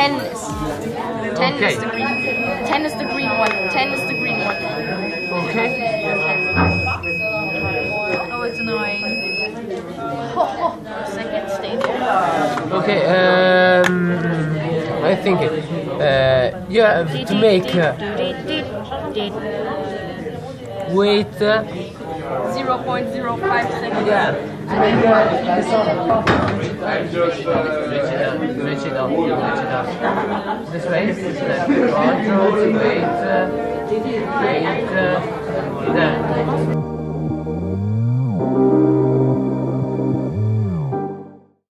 Okay. is the green. Ten is the green one. Ten is the green one. Okay. Oh, it's annoying. Second, stay there. Okay. Um, I think uh, you have to make uh, wait. Uh, Zero point zero five seconds. yeah. To make uh, Switch it up. Switch it up. Switch it up. This way. This way. Control. Wait. Uh, wait. Uh, there.